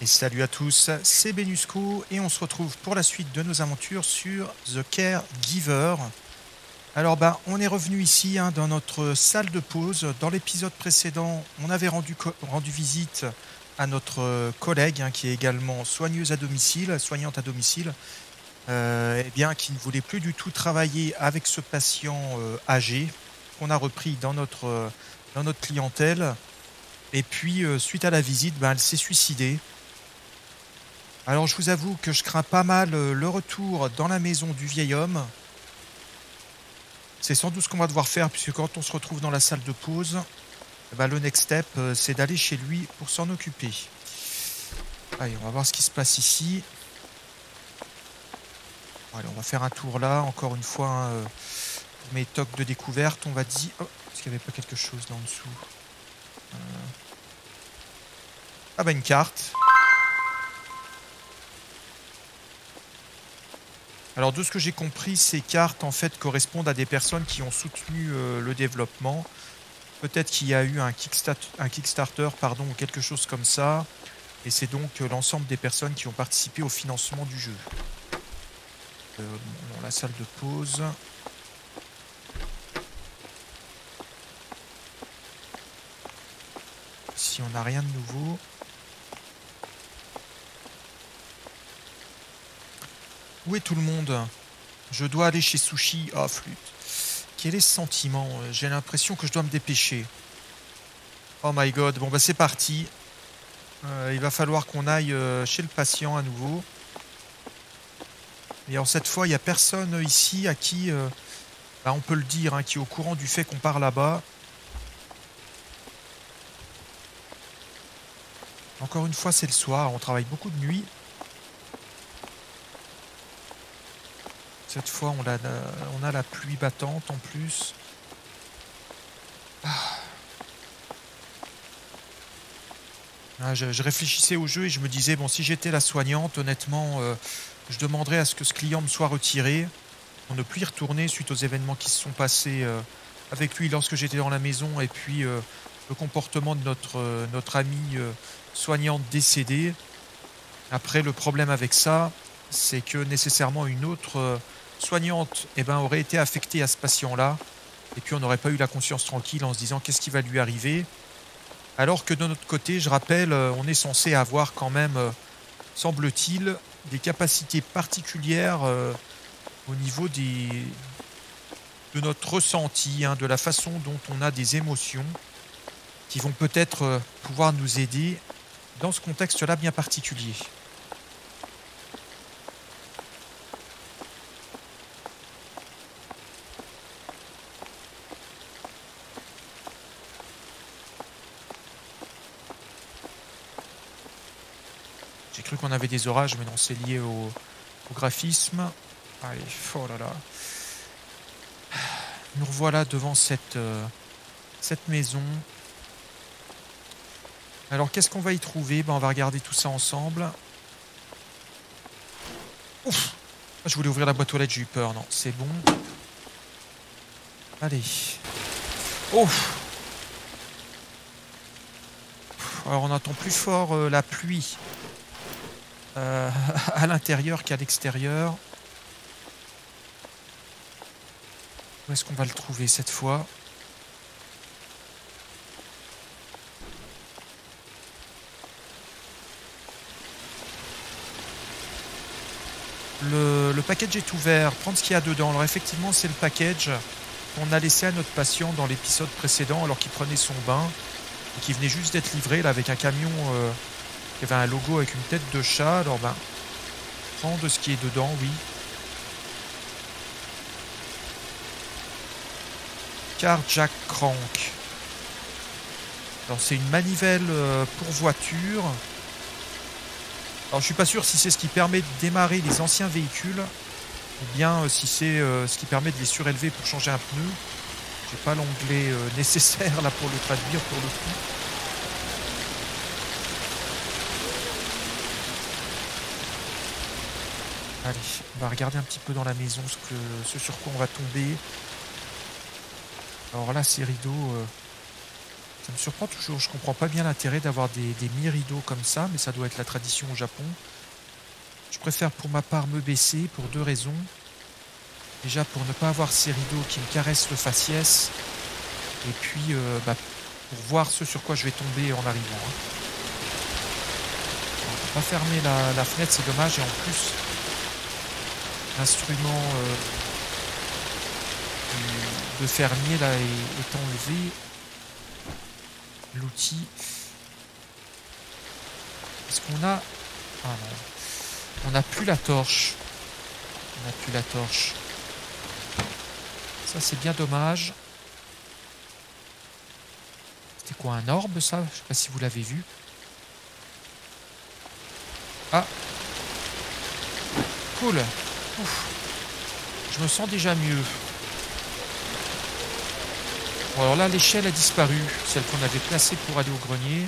Et salut à tous, c'est Benusco et on se retrouve pour la suite de nos aventures sur The Care Giver. Alors bah, on est revenu ici hein, dans notre salle de pause. Dans l'épisode précédent, on avait rendu, rendu visite à notre euh, collègue hein, qui est également soigneuse à domicile, soignante à domicile, euh, eh bien qui ne voulait plus du tout travailler avec ce patient euh, âgé qu'on a repris dans notre, dans notre clientèle. Et puis suite à la visite, bah, elle s'est suicidée. Alors je vous avoue que je crains pas mal le retour dans la maison du vieil homme. C'est sans doute ce qu'on va devoir faire puisque quand on se retrouve dans la salle de pause, ben, le next step euh, c'est d'aller chez lui pour s'en occuper. Allez, on va voir ce qui se passe ici. Allez, on va faire un tour là, encore une fois, hein, euh, pour mes tocs de découverte, on va dire... Oh, est-ce qu'il n'y avait pas quelque chose là dessous? Ah bah une carte. Alors de ce que j'ai compris, ces cartes en fait correspondent à des personnes qui ont soutenu euh, le développement. Peut-être qu'il y a eu un, Kickstarter, pardon, ou quelque chose comme ça. Et c'est donc euh, l'ensemble des personnes qui ont participé au financement du jeu. Euh, dans la salle de pause. Si on n'a rien de nouveau. Où est tout le monde? Je dois aller chez Sushi. Oh, flûte. Quel est ce sentiment? J'ai l'impression que je dois me dépêcher. Oh my god. Bon, bah c'est parti. Euh, il va falloir qu'on aille euh, chez le patient à nouveau. Et alors cette fois, il n'y a personne ici à qui, euh, bah, on peut le dire, hein, qui est au courant du fait qu'on part là-bas. Encore une fois, c'est le soir. On travaille beaucoup de nuit. Cette fois, on a, on a la pluie battante en plus. Ah. Ah, je, réfléchissais au jeu et je me disais, bon, si j'étais la soignante, honnêtement, euh, je demanderais à ce que ce client me soit retiré pour ne plus y retourner suite aux événements qui se sont passés euh, avec lui lorsque j'étais dans la maison et puis euh, le comportement de notre, notre amie soignante décédée. Après, le problème avec ça, c'est que nécessairement une autre soignante eh ben, aurait été affectée à ce patient-là, et puis on n'aurait pas eu la conscience tranquille en se disant qu'est-ce qui va lui arriver? Alors que de notre côté, je rappelle, euh, on est censé avoir quand même, euh, semble-t-il, des capacités particulières euh, au niveau des, de notre ressenti, hein, de la façon dont on a des émotions qui vont peut-être pouvoir nous aider dans ce contexte-là bien particulier. cru qu'on avait des orages, mais non, c'est lié au, graphisme. Allez, oh là là. Nous revoilà devant cette, euh, cette maison. Alors, qu'est-ce qu'on va y trouver? Ben, On va regarder tout ça ensemble. Ouf Je voulais ouvrir la boîte aux lettres, j'ai eu peur. Non, c'est bon. Allez. Ouf Alors, on entend plus fort euh, la pluie euh, à l'intérieur qu'à l'extérieur. Où est-ce qu'on va le trouver cette fois? Le, package est ouvert, prendre ce qu'il y a dedans. Alors effectivement, c'est le package qu'on a laissé à notre patient dans l'épisode précédent alors qu'il prenait son bain et qui venait juste d'être livré là avec un camion euh, il y avait un logo avec une tête de chat. Alors ben, prends de ce qui est dedans, oui. Car Jack Crank. Alors c'est une manivelle euh, pour voiture. Alors je suis pas sûr si c'est ce qui permet de démarrer les anciens véhicules ou bien euh, si c'est euh, ce qui permet de les surélever pour changer un pneu. J'ai pas l'onglet nécessaire là pour le traduire pour le coup. Allez, on va regarder un petit peu dans la maison ce, que, ce sur quoi on va tomber. Alors là, ces rideaux, euh, ça me surprend toujours. Je comprends pas bien l'intérêt d'avoir des, mi-rideaux comme ça, mais ça doit être la tradition au Japon. Je préfère pour ma part me baisser pour deux raisons. Déjà pour ne pas avoir ces rideaux qui me caressent le faciès. Et puis euh, bah, pour voir ce sur quoi je vais tomber en arrivant. Hein. On va pas fermer la, fenêtre, c'est dommage. Et en plus, l'instrument euh, de fermier là est, enlevé. L'outil. Est-ce qu'on a... Ah non. On n'a plus la torche. On n'a plus la torche. Ça c'est bien dommage. C'était quoi un orbe ça? Je sais pas si vous l'avez vu. Ah Cool Je me sens déjà mieux. Bon, alors là, l'échelle a disparu, celle qu'on avait placée pour aller au grenier.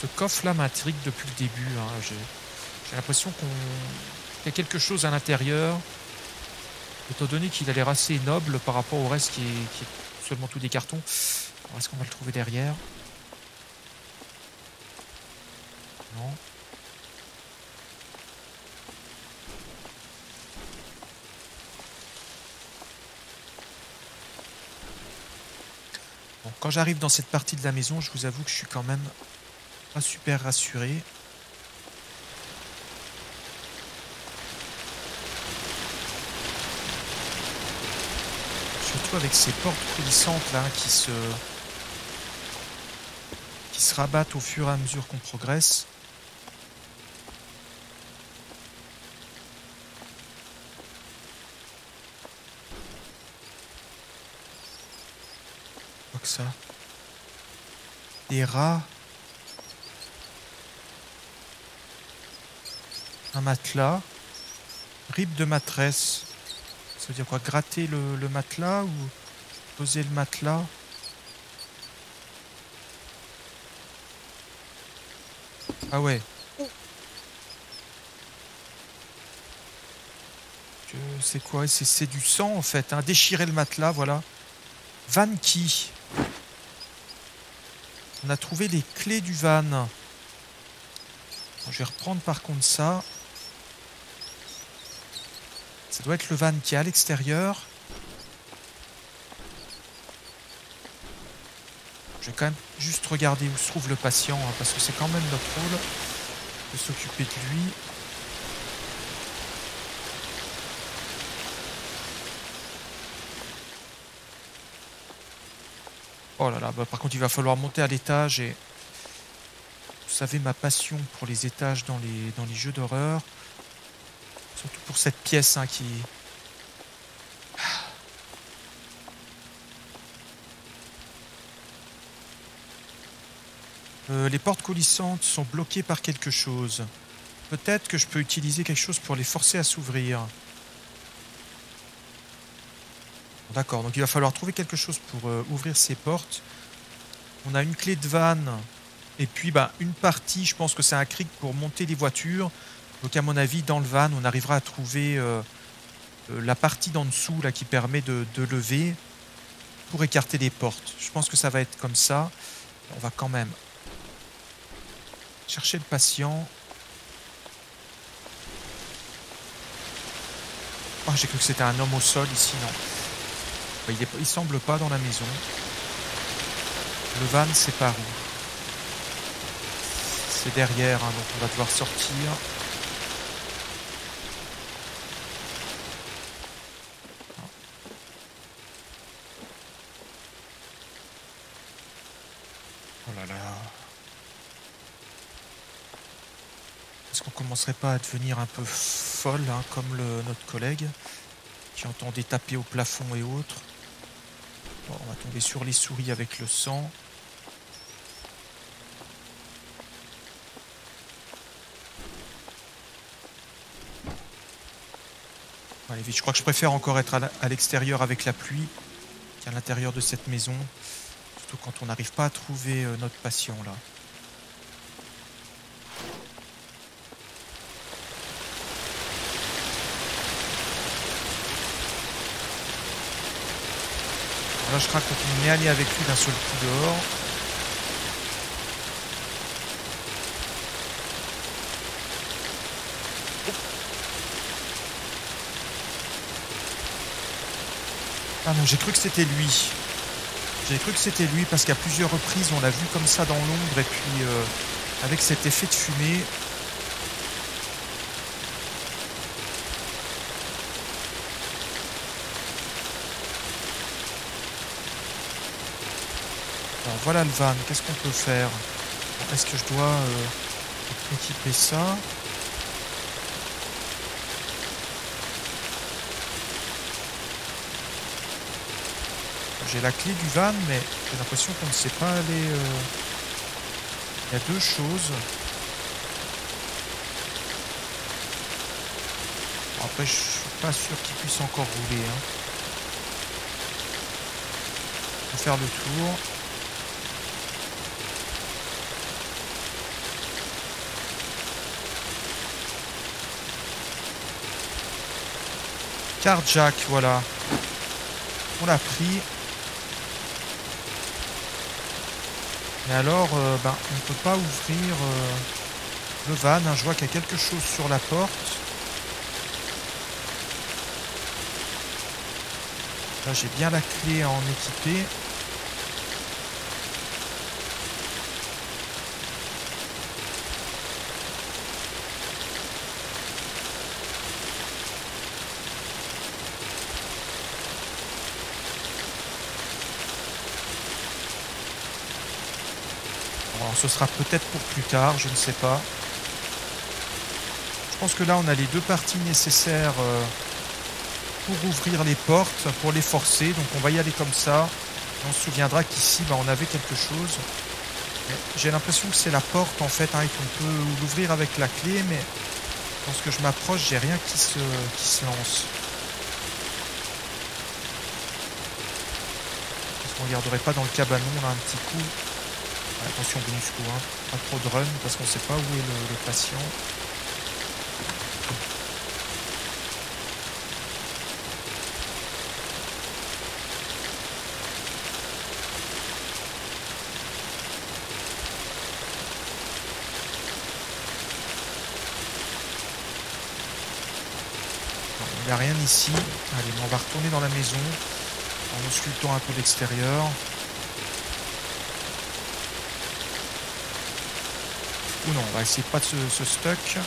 Ce coffre-là m'intrigue depuis le début. Hein. J'ai l'impression qu'on y a quelque chose à l'intérieur. Étant donné qu'il a l'air assez noble par rapport au reste qui est, qui est seulement tous des cartons. Est-ce qu'on va le trouver derrière? Non. Quand j'arrive dans cette partie de la maison, je vous avoue que je suis quand même pas super rassuré. Surtout avec ces portes coulissantes là qui se qui se rabattent au fur et à mesure qu'on progresse. Ça Des rats. Un matelas. Rib de matresse. Ça veut dire quoi? Gratter le, matelas ou poser le matelas? Ah ouais. C'est quoi C'est du sang en fait. Hein. Déchirer le matelas, voilà. Van qui on a trouvé les clés du van. je vais reprendre par contre ça. Ça doit être le van qui est à l'extérieur. Je vais quand même juste regarder où se trouve le patient, hein, parce que c'est quand même notre rôle de s'occuper de lui. Oh là bah, par contre il va falloir monter à l'étage et... Vous savez ma passion pour les étages dans les, jeux d'horreur. Surtout pour cette pièce hein, qui... Euh, les portes coulissantes sont bloquées par quelque chose. Peut-être que je peux utiliser quelque chose pour les forcer à s'ouvrir. D'accord, donc il va falloir trouver quelque chose pour euh, ouvrir ces portes. On a une clé de vanne et puis bah, une partie, je pense que c'est un cric pour monter les voitures. Donc à mon avis, dans le van, on arrivera à trouver euh, euh, la partie d'en dessous là, qui permet de, de, lever pour écarter les portes. Je pense que ça va être comme ça. On va quand même chercher le patient. Oh, j'ai cru que c'était un homme au sol ici, non. Il, est, semble pas dans la maison. Le van, c'est par où C'est derrière, hein, donc on va devoir sortir. Oh là là. Est-ce qu'on commencerait pas à devenir un peu folle, hein, comme notre collègue, qui entendait taper au plafond et autres? On va tomber sur les souris avec le sang. Allez je crois que je préfère encore être à l'extérieur avec la pluie qu'à l'intérieur de cette maison. Surtout quand on n'arrive pas à trouver euh, notre patient là. Vachra continue aller avec lui d'un seul coup dehors. Ah non, j'ai cru que c'était lui. J'ai cru que c'était lui parce qu'à plusieurs reprises on l'a vu comme ça dans l'ombre et puis euh, avec cet effet de fumée. Voilà le van, qu'est-ce qu'on peut faire? Est-ce que je dois euh, équiper ça? J'ai la clé du van, mais j'ai l'impression qu'on ne sait pas aller... Euh, il y a deux choses. après, je suis pas sûr qu'il puisse encore rouler. Hein. On va faire le tour. Jack, voilà. On l'a pris. Et alors, euh, ben, on ne peut pas ouvrir euh, le van. Hein. Je vois qu'il y a quelque chose sur la porte. Là, j'ai bien la clé à en équiper. Ce sera peut-être pour plus tard, je ne sais pas. Je pense que là, on a les deux parties nécessaires euh, pour ouvrir les portes, pour les forcer. Donc on va y aller comme ça. On se souviendra qu'ici, bah, on avait quelque chose. J'ai l'impression que c'est la porte en fait, hein, et qu'on peut l'ouvrir avec la clé, mais lorsque je m'approche, j'ai rien qui se, qui lance. Est-ce qu'on regarderait pas dans le cabanon là un petit coup Attention coup, hein. pas trop de run parce qu'on sait pas où est le, patient. Il n'y a rien ici. Allez, on va retourner dans la maison en auscultant un peu l'extérieur. Ou non, on va essayer pas de se, se stuck.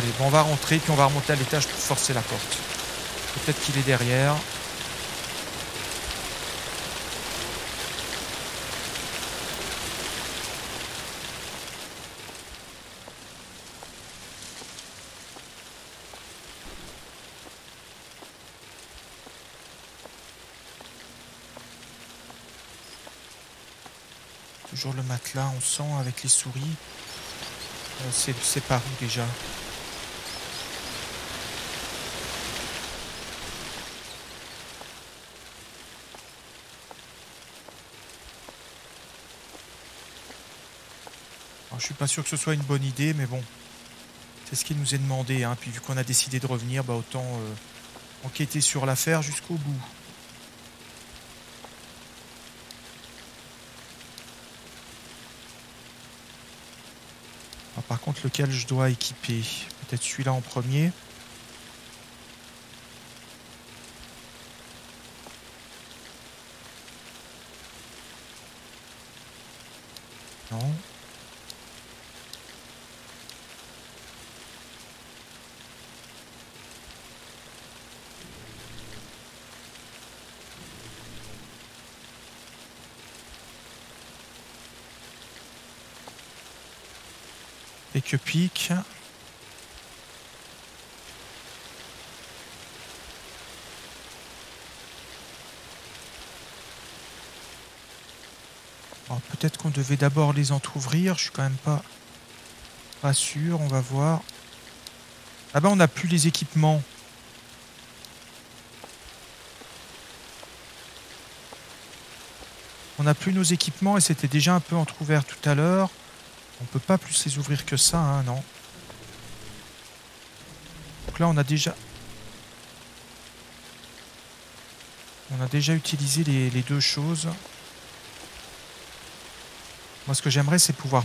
Allez, bon, on va rentrer, puis on va remonter à l'étage pour forcer la porte. Peut-être qu'il est derrière. Toujours le matelas, on sent avec les souris. Euh, c'est par déjà? Suis pas sûr que ce soit une bonne idée, mais bon, c'est ce qui nous est demandé. Hein. Puis vu qu'on a décidé de revenir, bah autant euh, enquêter sur l'affaire jusqu'au bout. Ah, par contre, lequel je dois équiper? Peut-être celui-là en premier. Non. Peut-être qu'on devait d'abord les entr'ouvrir, je suis quand même pas, pas sûr, on va voir. Ah ben on n'a plus les équipements. On n'a plus nos équipements et c'était déjà un peu entrouvert tout à l'heure. On peut pas plus les ouvrir que ça, hein, non. Donc là, on a déjà... On a déjà utilisé les, deux choses. Moi, ce que j'aimerais, c'est pouvoir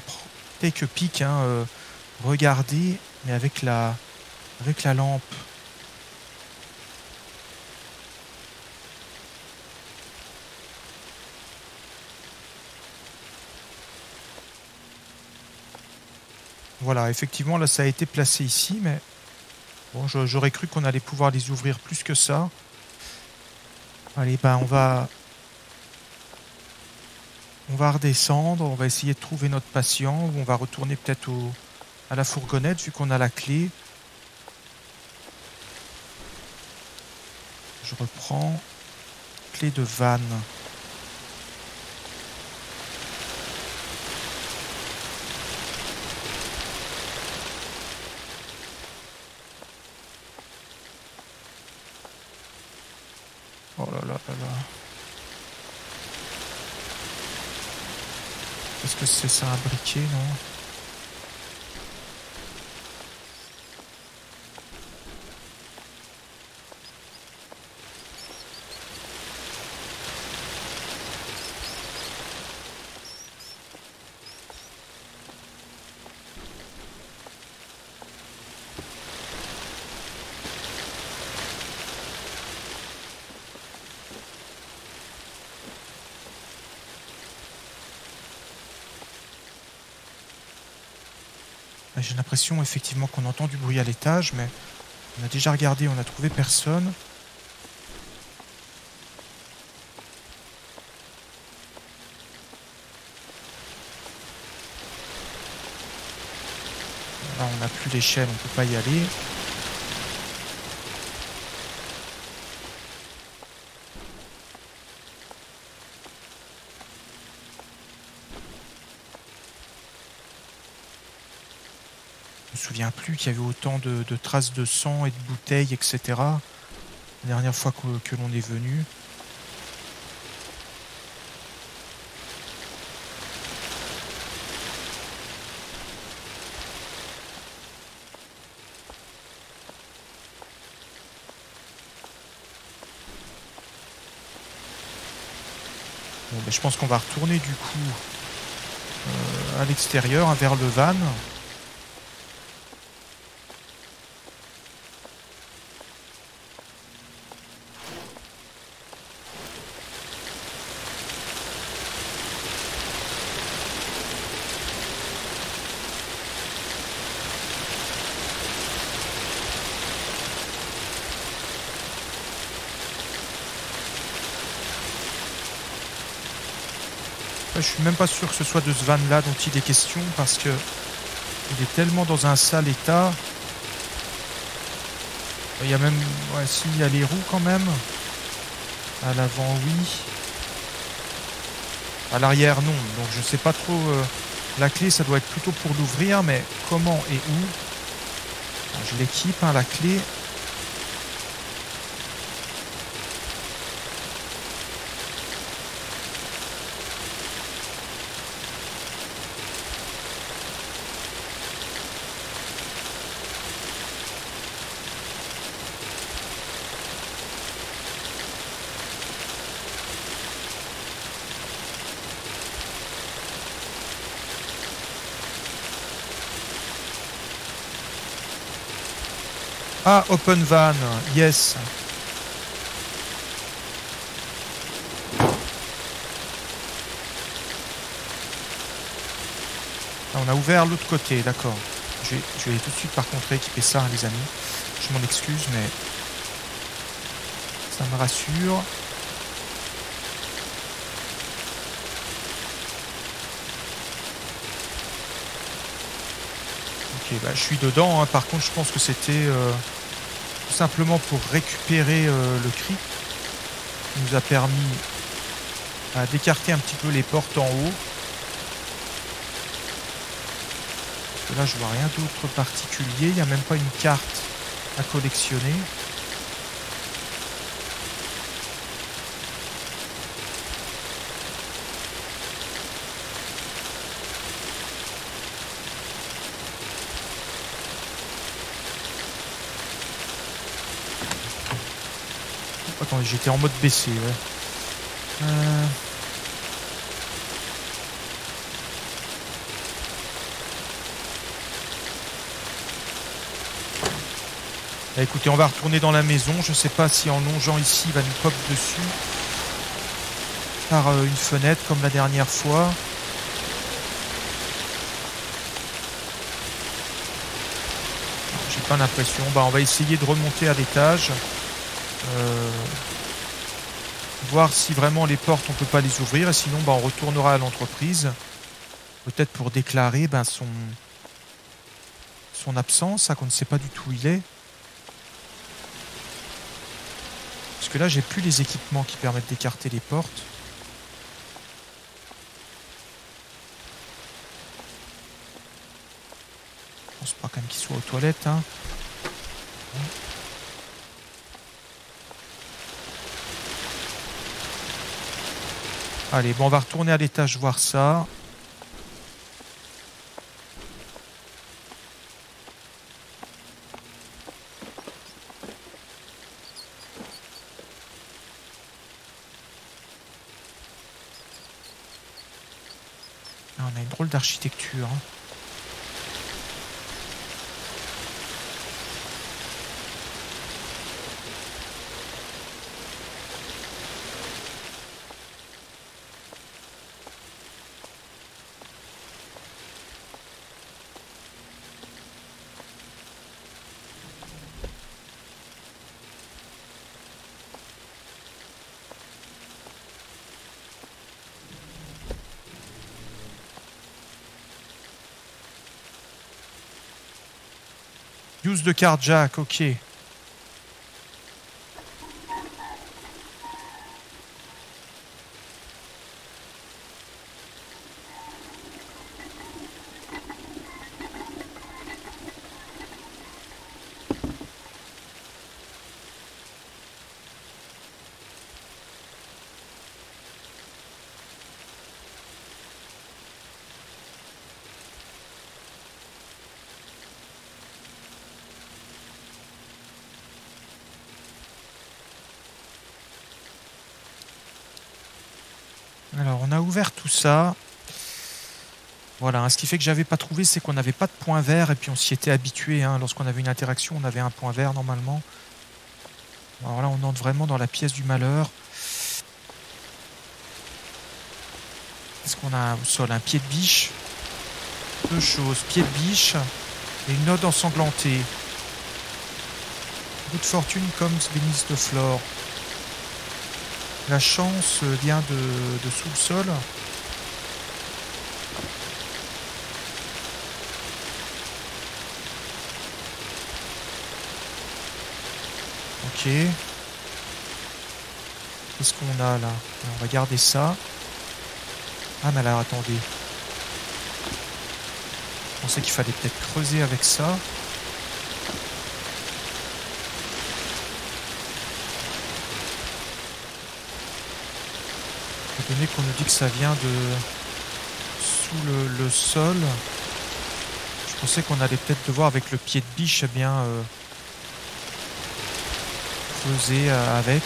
take peek, hein, euh, regarder, mais avec la, avec la lampe. Voilà, effectivement, là, ça a été placé ici, mais bon, j'aurais cru qu'on allait pouvoir les ouvrir plus que ça. Allez, ben, on va... On va redescendre, on va essayer de trouver notre patient, ou on va retourner peut-être à la fourgonnette, vu qu'on a la clé. Je reprends. Clé de vanne. Oh là là là là. Est-ce c'est ça un briquet, non? J'ai l'impression effectivement qu'on entend du bruit à l'étage, mais on a déjà regardé, on n'a trouvé personne. Là, on n'a plus l'échelle, on ne peut pas y aller. Plus qu'il y avait autant de, traces de sang et de bouteilles, etc. La dernière fois que, l'on est venu. Bon, ben, je pense qu'on va retourner du coup euh, à l'extérieur, vers le van. Je suis même pas sûr que ce soit de ce van là dont il est question parce que il est tellement dans un sale état. Il y a même... Ouais, si, il y a les roues quand même. À l'avant, oui. À l'arrière, non. Donc je sais pas trop... Euh, la clé, ça doit être plutôt pour l'ouvrir, mais comment et où? Je l'équipe, hein, la clé. Ah, Open Van, yes. Ah, on a ouvert l'autre côté, d'accord. Je vais, je vais tout de suite par contre équiper ça, les amis. Je m'en excuse, mais ça me rassure. Ok, bah, je suis dedans. Hein. Par contre, je pense que c'était euh, simplement pour récupérer euh, le cri qui nous a permis d'écarter un petit peu les portes en haut. Là, je vois rien d'autre particulier. Il n'y a même pas une carte à collectionner. J'étais en mode baissé. Euh, Bah, écoutez, on va retourner dans la maison. Je ne sais pas si en longeant ici, il va nous pop dessus. Par euh, une fenêtre, comme la dernière fois. J'ai pas l'impression. Bah, on va essayer de remonter à l'étage. Euh, voir si vraiment les portes, on peut pas les ouvrir. Et sinon, bah, on retournera à l'entreprise. Peut-être pour déclarer ben, son, son absence, qu'on ne sait pas du tout où il est. Parce que là, j'ai plus les équipements qui permettent d'écarter les portes. Je pense pas quand même qu'il soit aux toilettes. Hein. Allez, bon, on va retourner à l'étage voir ça. d'architecture. Hein. Use de carte Jack, ok. Tout ça. Voilà, hein, ce qui fait que j'avais pas trouvé, c'est qu'on n'avait pas de point vert et puis on s'y était habitué. Hein. Lorsqu'on avait une interaction, on avait un point vert normalement. Alors là, on entre vraiment dans la pièce du malheur. Est-ce qu'on a au sol un pied de biche? Deux choses, pied de biche et une ode ensanglantée. Good fortune comes beneath the floor. La chance vient de, sous le sol. Ok. Qu'est-ce qu'on a là? On va garder ça. Ah mais alors attendez. Je pensais qu'il fallait peut-être creuser avec ça. Étant donné qu'on nous dit que ça vient de sous le, sol, je pensais qu'on allait peut-être devoir avec le pied de biche eh bien euh, euh, avec.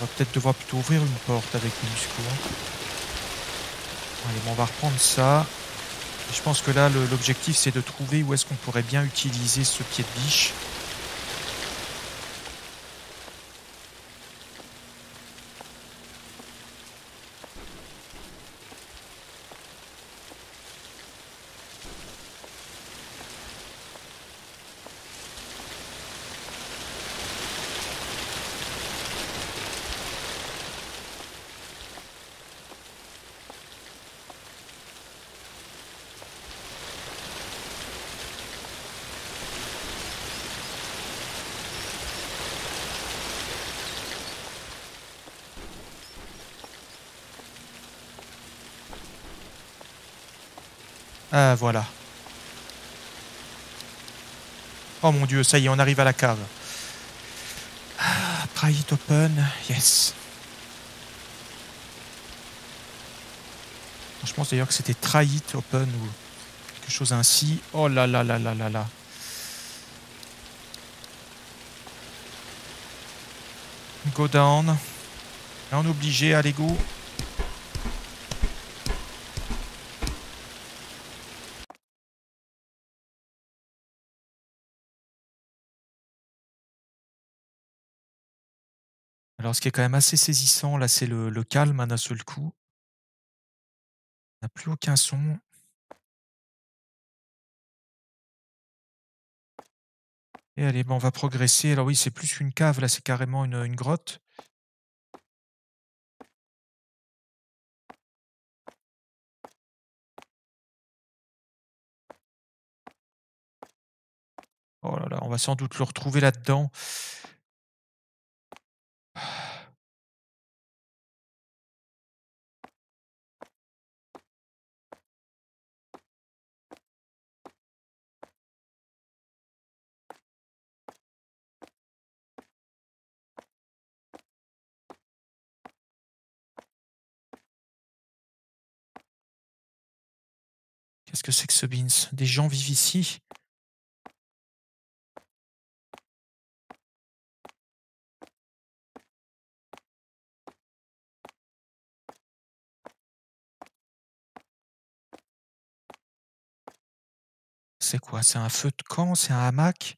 On va peut-être devoir plutôt ouvrir une porte avec le discours. Allez, bon, on va reprendre ça. je pense que là, l'objectif, c'est de trouver où est-ce qu'on pourrait bien utiliser ce pied de biche. Ah, voilà. Oh mon Dieu, ça y est, on arrive à la cave. Ah, it open, yes. Je pense d'ailleurs que c'était try it open ou quelque chose ainsi. Oh là là là là là là. Go down. Là, on est obligé à l'égout. Alors, ce qui est quand même assez saisissant, là, c'est le, calme hein, d'un seul coup. On n'a plus aucun son. Et allez, on va progresser. Alors oui, c'est plus qu'une cave, là, c'est carrément une, une grotte. Oh là là, on va sans doute le retrouver là-dedans. Qu'est-ce que c'est que ce beans? Des gens vivent ici? C'est quoi? C'est un feu de camp C'est un hamac?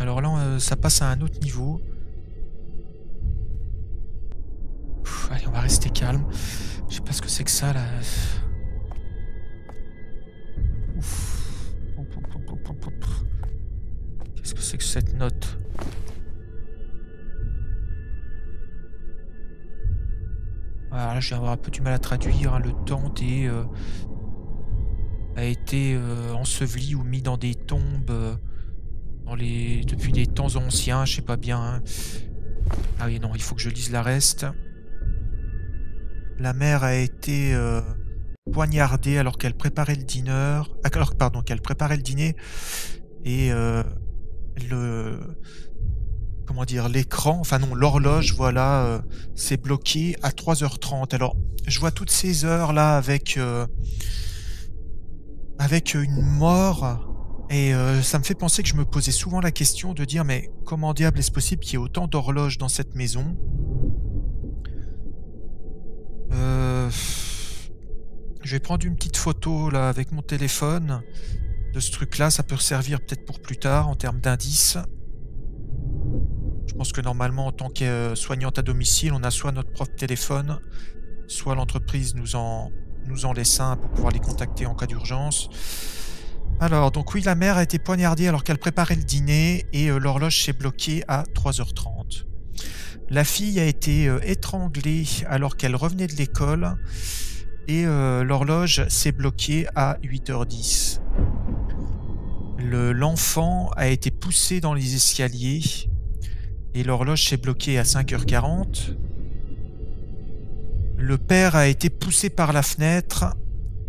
Alors là, euh, ça passe à un autre niveau. Allez, on va rester calme. Je sais pas ce que c'est que ça, là. Qu'est-ce que c'est que cette note? Voilà, là, je vais avoir un peu du mal à traduire. hein. Le temps des, euh, a été euh, enseveli ou mis dans des tombes les, depuis des temps anciens, je sais pas bien. hein. Ah oui, non, il faut que je lise la reste. La mère a été euh, poignardée alors qu'elle préparait le dîner. ah, Alors, pardon, qu'elle préparait le dîner. Et euh, le. Comment dire L'écran, enfin non, l'horloge, voilà, euh, s'est bloqué à 3h30. Alors, je vois toutes ces heures là avec. euh, avec une mort. Et euh, ça me fait penser que je me posais souvent la question de dire mais comment diable est-ce possible qu'il y ait autant d'horloges dans cette maison? Euh, Je vais prendre une petite photo là avec mon téléphone de ce truc-là. Ça peut servir peut-être pour plus tard en termes d'indices. Je pense que normalement en tant que euh, soignante à domicile, on a soit notre propre téléphone, soit l'entreprise nous en, nous en laisse un pour pouvoir les contacter en cas d'urgence. Alors, donc oui, la mère a été poignardée alors qu'elle préparait le dîner et euh, l'horloge s'est bloquée à 3h30. La fille a été euh, étranglée alors qu'elle revenait de l'école et euh, l'horloge s'est bloquée à 8h10. Le- L'enfant a été poussé dans les escaliers et l'horloge s'est bloquée à 5h40. Le père a été poussé par la fenêtre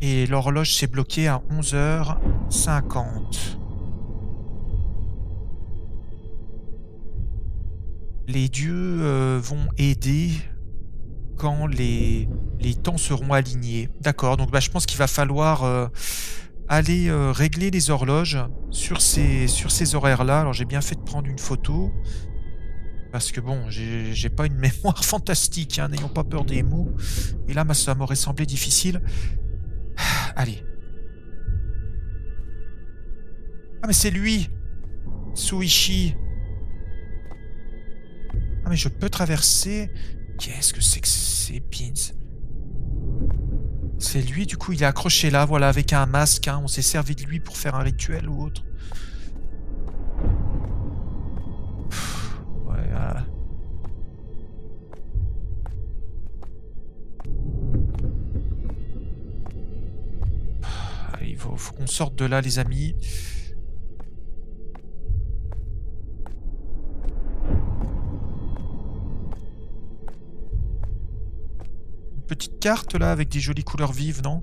et l'horloge s'est bloquée à 11h50. les dieux euh, vont aider quand les, temps seront alignés. D'accord, donc bah, je pense qu'il va falloir euh, aller euh, régler les horloges sur ces, sur ces horaires-là. Alors j'ai bien fait de prendre une photo. Parce que bon, j'ai pas une mémoire fantastique, hein, n'ayons pas peur des mots. Et là, ça m'aurait semblé difficile. Allez. Ah mais c'est lui Suishi Ah mais je peux traverser Qu'est-ce que c'est que ces pins? C'est lui, du coup, il est accroché là, voilà, avec un masque. Hein. On s'est servi de lui pour faire un rituel ou autre. Qu'on sorte de là, les amis. petite carte là avec des jolies couleurs vives, non?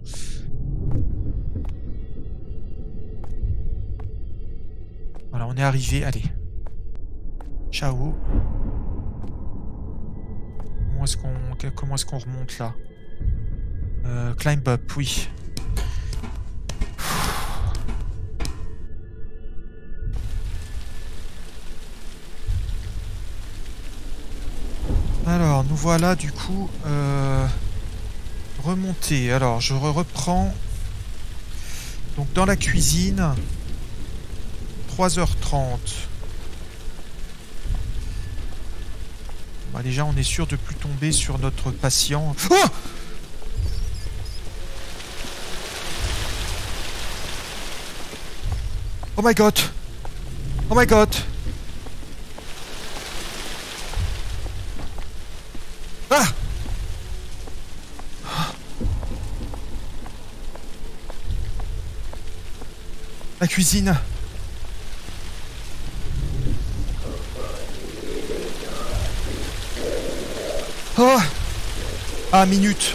Voilà, on est arrivé. Allez. Ciao. Comment est-ce qu'on comment est-ce qu'on remonte là? Euh, Climb up, oui. Nous voilà du coup... Euh. Alors, je reprends. Donc, dans la cuisine. 3h30. Bah, déjà, on est sûr de plus tomber sur notre patient. Oh Oh my god Oh my god Ah La cuisine. Oh Ah, minute.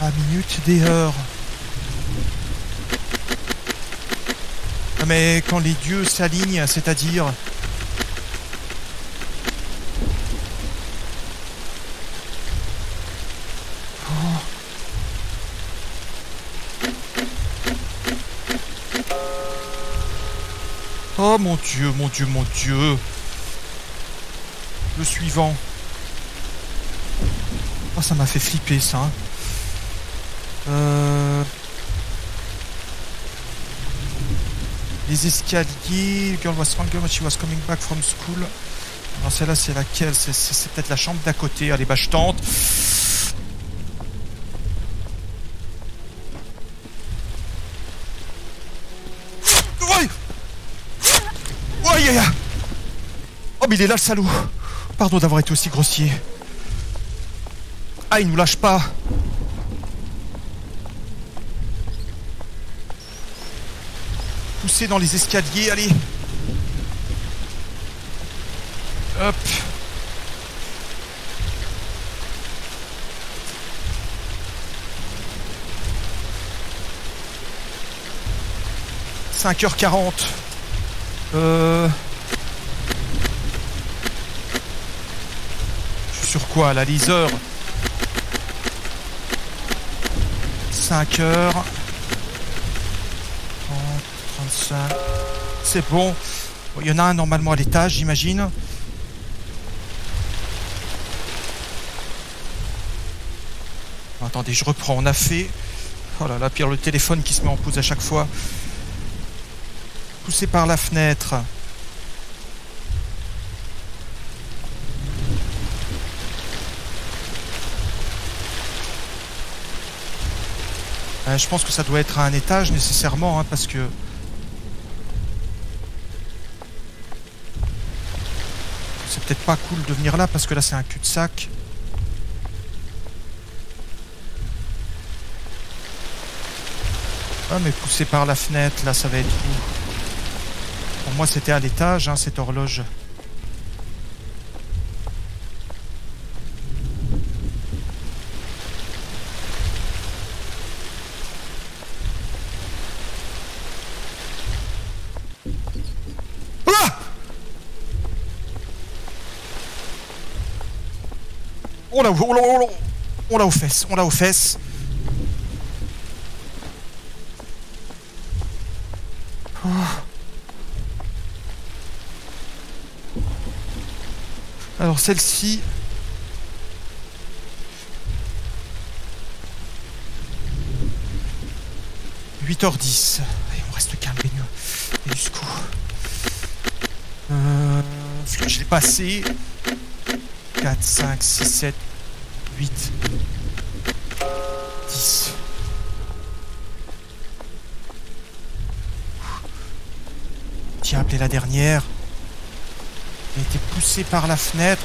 À minute des heures. Ah, mais quand les dieux s'alignent, c'est-à-dire... Oh mon dieu, mon dieu, mon dieu. Le suivant. Oh, ça m'a fait flipper, ça. Hein. Euh... Les escaliers. Girl was stronger when she was coming back from school. Non, celle-là, c'est laquelle? C'est peut-être la chambre d'à côté. Allez, bah, je tente. Il est là le salaud. Pardon d'avoir été aussi grossier. Ah, il nous lâche pas. Pousser dans les escaliers, allez. Hop. 5h40. Euh... quoi La liseur 5 heures. 30, 35. C'est bon. Il y en a un normalement à l'étage, j'imagine. Attendez, je reprends. On a fait... Oh là là, pire le téléphone qui se met en pause à chaque fois. Poussé par la fenêtre. Euh, je pense que ça doit être à un étage nécessairement, hein, parce que... C'est peut-être pas cool de venir là, parce que là c'est un cul-de-sac. Ah mais poussé par la fenêtre, là ça va être où Pour moi c'était à l'étage, hein, cette horloge. On l'a on l'a on l'a aux fesses, on l'a aux fesses. Oh. Alors celle-ci. « 8h10. Allez, on reste calme, Bénu. Et jusqu'où? Euh, Je l'ai passé? 4, 5, 6, 7, 8, 10. Tiens, appelé la dernière. Elle a été poussée par la fenêtre.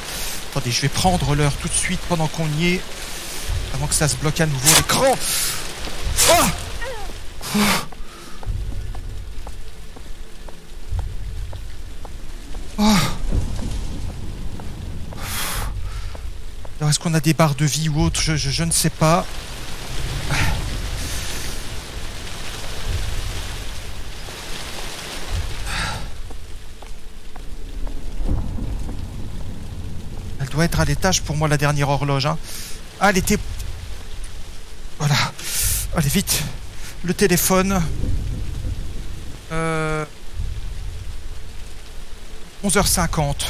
Attendez, je vais prendre l'heure tout de suite pendant qu'on y est. Avant que ça se bloque à nouveau l'écran. Oh. Qu'on a des barres de vie ou autre je, ne sais pas. Elle doit être à l'étage pour moi la dernière horloge. Hein. Ah, elle était... Voilà. Allez, vite. Le téléphone. Euh... 11h50.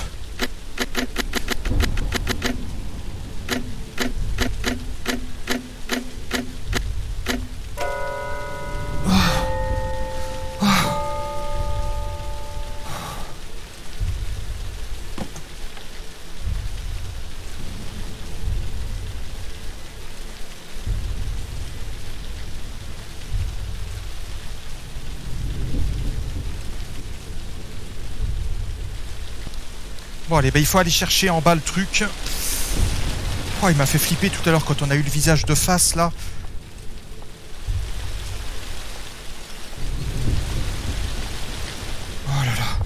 Bon allez, bah, il faut aller chercher en bas le truc. Oh, il m'a fait flipper tout à l'heure quand on a eu le visage de face là. Oh là là.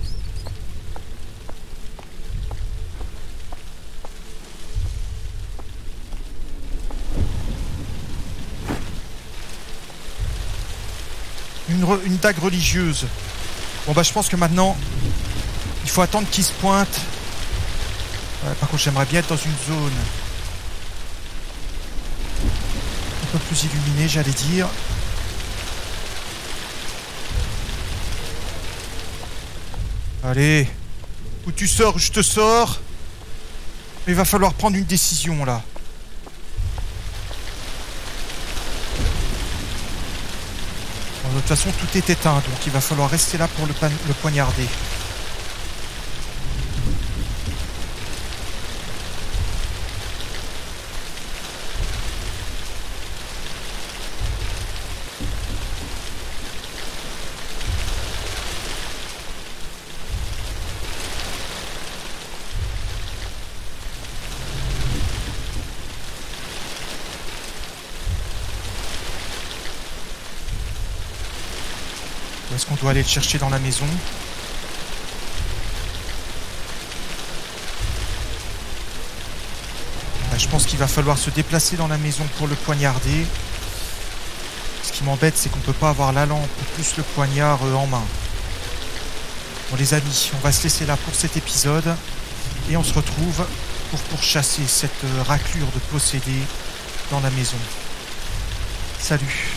Une, une dague religieuse. Bon bah je pense que maintenant, il faut attendre qu'il se pointe. Par contre, j'aimerais bien être dans une zone un peu plus illuminée, j'allais dire. Allez, où tu sors, je te sors. Mais il va falloir prendre une décision là. De toute façon, tout est éteint, donc il va falloir rester là pour le poignarder. Aller le chercher dans la maison bah, Je pense qu'il va falloir se déplacer dans la maison pour le poignarder. Ce qui m'embête, c'est qu'on ne peut pas avoir la lampe plus le poignard euh, en main. Bon les amis, on va se laisser là pour cet épisode. Et on se retrouve pour pourchasser cette euh, raclure de possédé dans la maison. Salut